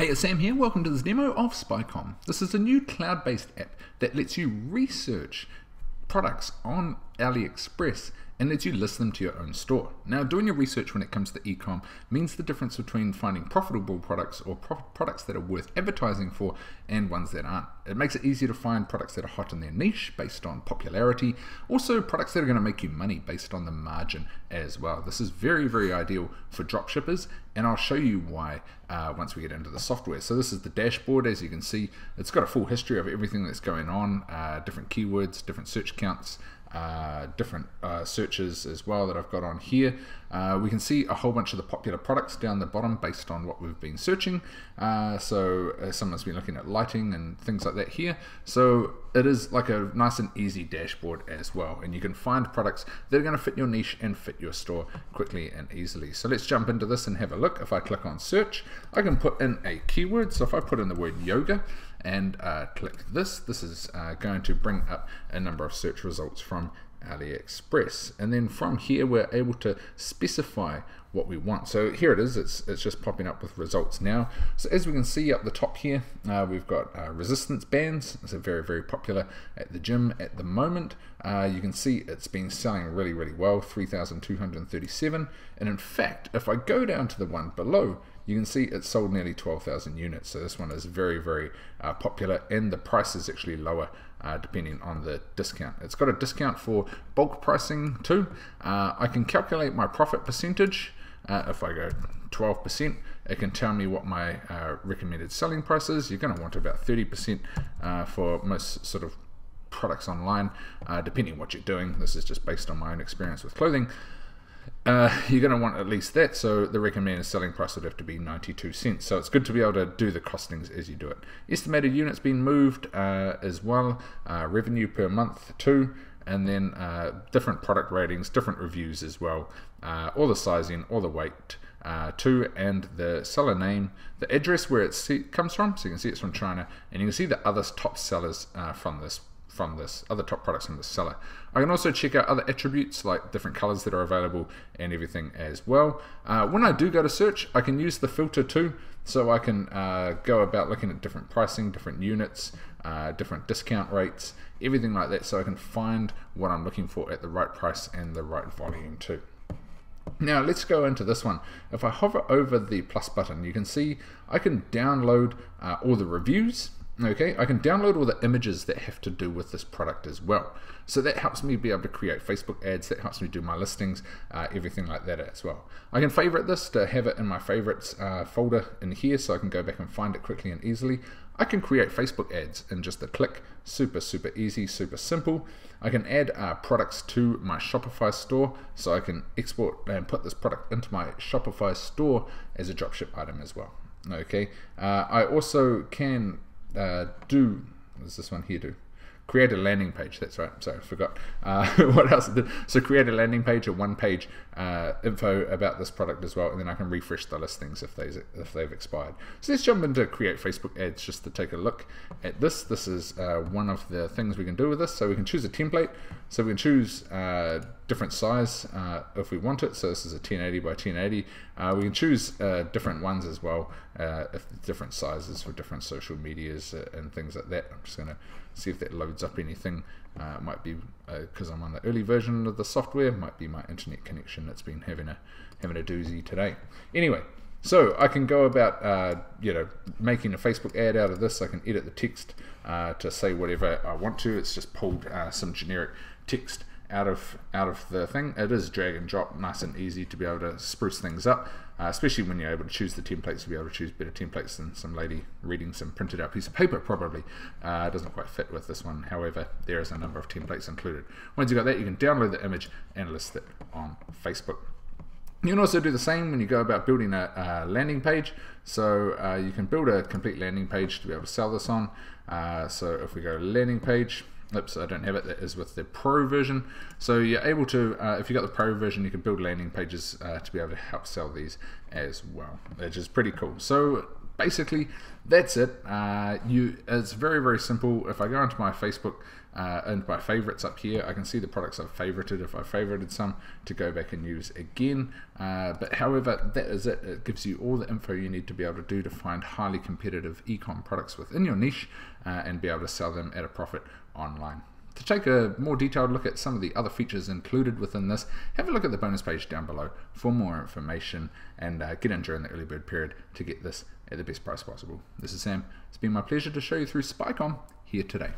Hey, it's Sam here. Welcome to this demo of SpyCom. This is a new cloud-based app that lets you research products on AliExpress and lets you list them to your own store. Now, doing your research when it comes to ecom means the difference between finding profitable products or pro products that are worth advertising for and ones that aren't. It makes it easier to find products that are hot in their niche based on popularity, also products that are going to make you money based on the margin as well. This is very, very ideal for dropshippers, and I'll show you why uh, once we get into the software. So this is the dashboard, as you can see. It's got a full history of everything that's going on, uh, different keywords, different search counts, uh, different uh, searches as well that I've got on here. Uh, we can see a whole bunch of the popular products down the bottom based on what we've been searching. Uh, so uh, someone's been looking at lighting and things like that here. So it is like a nice and easy dashboard as well. And you can find products that are going to fit your niche and fit your store quickly and easily. So let's jump into this and have a look. If I click on search, I can put in a keyword. So if I put in the word yoga, and uh, click this. This is uh, going to bring up a number of search results from AliExpress. And then from here, we're able to specify what we want. So here it is, it's, it's just popping up with results now. So as we can see up the top here, uh, we've got uh, resistance bands. It's a very, very popular at the gym at the moment. Uh, you can see it's been selling really, really well, 3,237. And in fact, if I go down to the one below, you can see it sold nearly 12,000 units. So this one is very, very uh, popular and the price is actually lower uh, depending on the discount. It's got a discount for bulk pricing too. Uh, I can calculate my profit percentage. Uh, if I go 12%, it can tell me what my uh, recommended selling price is. You're going to want about 30% uh, for most sort of products online, depending what you're doing. This is just based on my own experience with clothing uh, you're going to want at least that. So the recommended selling price would have to be 92 cents. So it's good to be able to do the costings as you do it. Estimated units being moved uh, as well. Uh, revenue per month too. And then uh, different product ratings, different reviews as well. Uh, all the sizing, all the weight. Uh, too, and the seller name, the address where it comes from, so you can see it's from China, and you can see the other top sellers from this from this, other top products from the seller. I can also check out other attributes like different colors that are available and everything as well. Uh, when I do go to search, I can use the filter too, so I can uh, go about looking at different pricing, different units, uh, different discount rates, everything like that, so I can find what I'm looking for at the right price and the right volume too. Now let's go into this one. If I hover over the plus button, you can see I can download uh, all the reviews Okay, I can download all the images that have to do with this product as well. So that helps me be able to create Facebook ads, that helps me do my listings, uh, everything like that as well. I can favorite this to have it in my favorites uh, folder in here so I can go back and find it quickly and easily. I can create Facebook ads in just a click, super, super easy, super simple. I can add uh, products to my Shopify store so I can export and put this product into my Shopify store as a dropship item as well. Okay, uh, I also can uh, do, does this one here do? create a landing page. That's right. Sorry, I forgot. Uh, what else? So create a landing page, a one-page uh, info about this product as well, and then I can refresh the listings if they if they've expired. So let's jump into create Facebook ads just to take a look at this. This is uh, one of the things we can do with this. So we can choose a template. So we can choose uh, different size uh, if we want it. So this is a 1080 by 1080. Uh, we can choose different ones as well, if different sizes for different social medias and things like that. I'm just going to see if that loads up anything. Uh, it might be because uh, I'm on the early version of the software. It might be my internet connection that's been having a having a doozy today. Anyway, so I can go about uh, you know making a Facebook ad out of this. I can edit the text uh, to say whatever I want to. It's just pulled uh, some generic text out of out of the thing. It is drag and drop, nice and easy to be able to spruce things up, uh, especially when you're able to choose the templates. To be able to choose better templates than some lady reading some printed out piece of paper. Probably uh, doesn't quite fit with this one. However, there is a number of templates included. Once you've got that, you can download the image and list it on Facebook. You can also do the same when you go about building a, a landing page. So uh, you can build a complete landing page to be able to sell this on. Uh, so if we go landing page, Oops, I don't have it. That is with the Pro version. So you're able to, uh, if you got the Pro version, you can build landing pages uh, to be able to help sell these as well, which is pretty cool. So basically, that's it. Uh, you, it's very very simple. If I go into my Facebook uh, and my favorites up here, I can see the products I've favorited if I favorited some to go back and use again. Uh, but however, that is it. It gives you all the info you need to be able to do to find highly competitive ecom products within your niche uh, and be able to sell them at a profit online. To take a more detailed look at some of the other features included within this, have a look at the bonus page down below for more information and uh, get in during the early bird period to get this at the best price possible. This is Sam. It's been my pleasure to show you through SpyCom here today.